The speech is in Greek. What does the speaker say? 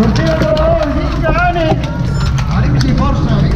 Sorteo Salvador, Liga Ane, Arim Tiborsa.